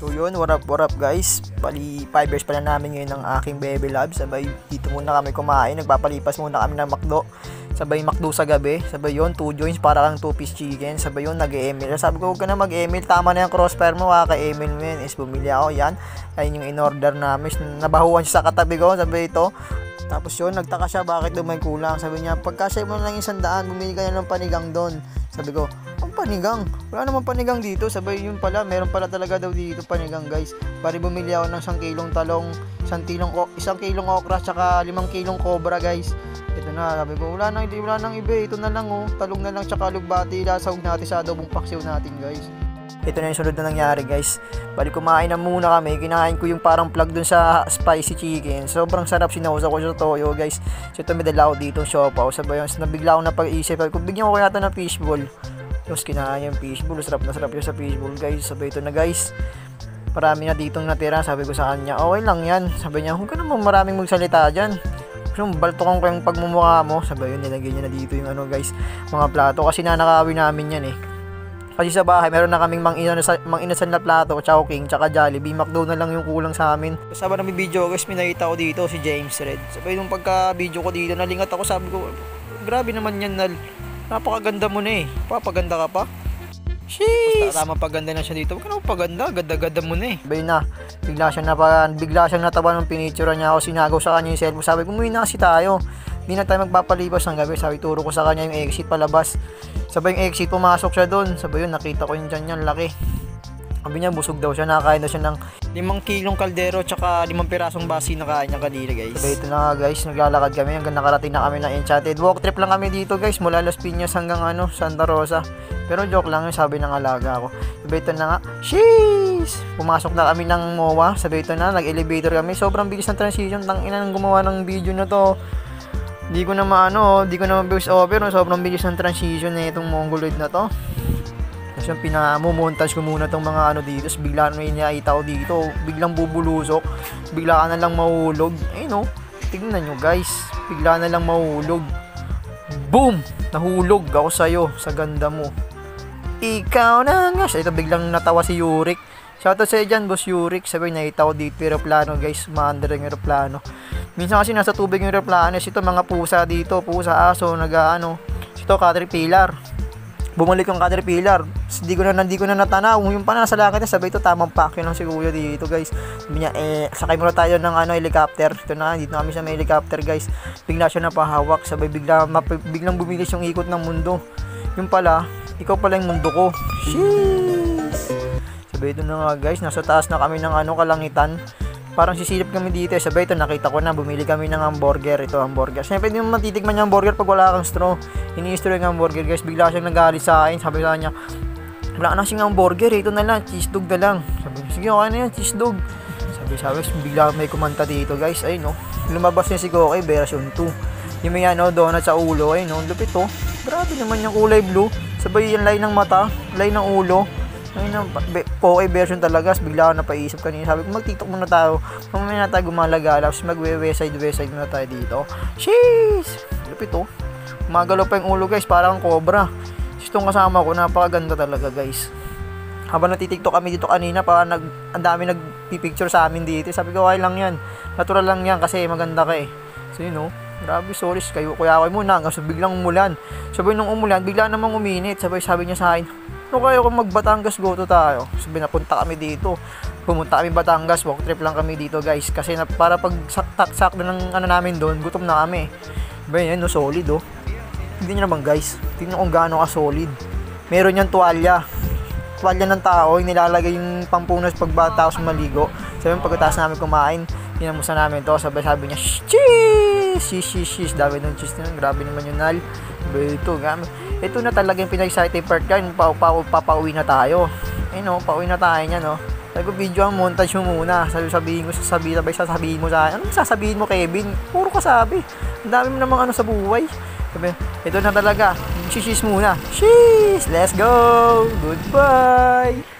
So yun, what up, what up guys? Bali, 5 years pala namin ngayon ng aking baby lab. Sabay, dito muna kami kumain. Nagpapalipas muna kami ng McDo. Sabay McDo sa gabi. Sabay yun, 2 joints para kang 2 piece chicken. Sabay yun, nag-email. Sabi ko, huwag ka na mag-email. Tama na yung crossfire mo, kaka-email mo yun. Is bumili ako, yan. Ayun yung in-order namin. Nabahuan siya sa katabi ko. Sabay ito, tapos yun, nagtaka siya bakit daw may kulang. Sabi niya, pagkasya mo lang isang daan, bumili ka na ng panigang doon. Sabi ko, panigang? Wala namang panigang dito. Sabi yun pala, meron pala talaga daw dito panigang guys. Pari bumili ako ng isang kilong talong, isang kilong, isang kilong okra, tsaka limang kilong cobra guys. Ito na, sabi ko, wala nang, wala nang iba. Ito na lang oh, talong na lang tsaka lugbati. Ilasawag natin sa adobong paksiw natin guys. Ito na yung sunod na nangyari guys. Bali kumain na muna kami. Kinain ko yung parang plug dun sa spicy chicken. Sobrang sarap sinausa ko sa toyo guys. So ito may dala dito siopaw. Sabay yung nabigla ako na pag-isip. Kung bigyan ko kaya ito ng fishball. Tapos kinain yung fishball. Sarap na sarap yung sa fishball guys. Sabay ito na guys. Marami na ditong natira. Sabi ko sa kanya, okay lang yan. Sabi niya, huwag ka naman maraming magsalita dyan. Yung baltokan ko yung pagmumukha mo. Sabi yun, nilagay niya na dito yung ano guys, mga plato. Kasi nanakawin namin yan eh. Kasi sa bahay, meron na kaming mang, inasal, mang inasal na plato, Chowking, tsaka Jollibee. McDo na lang yung kulang sa amin. Sabi ng video guys, may ko dito si James Red. Sabi nung pagka-video ko dito, nalingat ako, sabi ko, grabe naman yan, Nal. Napakaganda mo na eh. Papaganda ka pa. Sheesh! Basta tama paganda na siya dito. Huwag ka na paganda. Ganda-ganda mo na eh. Bay na. Bigla siyang, napa, bigla siyang natawa nung pinicture niya ako. Sinagaw sa kanya yung cellphone. Sabi ko, na kasi tayo. Hindi na tayo magpapalibas ng gabi. Sabi, turo ko sa kanya yung exit palabas. Sabay yung exit, pumasok siya doon. Sabay yun, nakita ko yung dyan yan, laki. Sabi niya, busog daw siya. Nakakain daw siya ng limang kilong kaldero tsaka limang pirasong basi na kain niya kanina guys. Sabay ito na nga guys, naglalakad kami hanggang nakarating na kami ng Enchanted. Walk trip lang kami dito guys, mula Las Piñas hanggang ano, Santa Rosa. Pero joke lang yun, sabi ng alaga ko. Sabay ito na nga, sheesh! Pumasok na kami ng MOA. Sabay ito na, nag-elevator kami. Sobrang bilis ng transition. Tang ina nang gumawa ng video na to. Di ko na maano, di ko na ma-voice over. Sobrang bilis ng transition na itong mongoloid na to. Yung pinamumontage ko muna tong mga ano dito. Tapos bigla na iniaita ko dito. Biglang bubulusok. Bigla ka na lang mahulog. Eh no, tignan nyo guys. Bigla na lang mahulog. Boom! Nahulog ako sa'yo sa ganda mo. Ikaw na nga. Ito biglang natawa si Yurik. Shoutout sa dyan, boss Yurik. Sabi nakita ko dito yung aeroplano guys. Maandar yung aeroplano. Minsan kasi nasa tubig yung aeroplano. Ito mga pusa dito. Pusa, aso, nag-ano. Ito, caterpillar bumalik yung caterpillar. Hindi ko na hindi ko na natanaw yung pa nasa langit sabay ito tamang pakyo lang si kuya dito guys. Sabi niya eh sakay muna tayo ng ano helicopter. Ito na dito na kami sa may helicopter guys. Bigla siya napahawak sabay bigla map, biglang bumilis yung ikot ng mundo. Yung pala, ikaw pala yung mundo ko. Sheesh. Sabay ito na nga guys, nasa taas na kami ng ano kalangitan parang sisilip kami dito eh. Sabay ito nakita ko na bumili kami ng hamburger. Ito hamburger. Siyempre hindi mo matitikman yung hamburger pag wala kang straw. Ini-straw yung hamburger guys. Bigla siyang nagalit sa akin. Sabi sa kanya, wala na siyang hamburger. Ito na lang. Cheese dog na lang. Sabi sige okay na yan. Cheese dog. Sabi sabi bigla may kumanta dito guys. Ay no. Lumabas niya si Gokai version 2. Yung may ano donut sa ulo. Ay no. Lupit to. Grabe naman yung kulay blue. Sabay yung line ng mata. Line ng ulo. Ayun ang okay version talaga. Bigla ako napaisip kanina. Sabi ko, mag-tiktok muna tayo. Mamaya na tayo gumalagala. Tapos mag-westside, westside muna tayo dito. Sheesh! Lupit oh. Magalaw pa yung ulo guys. Parang cobra. Itong kasama ko, napakaganda talaga guys. Habang natitiktok kami dito kanina, parang nag, ang dami nagpipicture sa amin dito. Sabi ko, okay lang yan. Natural lang yan kasi maganda ka eh. So yun oh. Grabe, sorry. Kayo, kuya ako muna. Hanggang so, biglang umulan. Sabi nung umulan, bigla namang uminit. Sabi, sabi niya sa akin, No kayo kung magbatangas go to tayo. Sabi napunta kami dito. Pumunta kami Batangas, walk trip lang kami dito guys. Kasi na, para pag saksak na ng ano namin doon, gutom na kami. Ba yan, no, solid oh. Hindi nyo naman guys, tingnan kung gaano ka solid. Meron yan tuwalya. Tuwalya ng tao, yung nilalagay yung pampunas pag tapos maligo. Sabi pagkatapos namin kumain, pinamusta namin to. Sabi sabi niya, cheese! Cheese, cheese, cheese. Dami ng cheese na Grabe naman yung nal. Ito, gamit ito na talaga yung pinag-exciting part yung pa, pa, papauwi na tayo. Eh no, pauwi na tayo niya no. Sabi ko, video ang montage mo muna. Sabi sabihin ko, sasabihin, sabay sasabihin mo sa akin. Ano sasabihin mo, Kevin? Puro ka sabi. Ang dami mo namang ano sa buhay. Sabi, ito na talaga. Shishis muna. Sheesh! Let's go! Goodbye!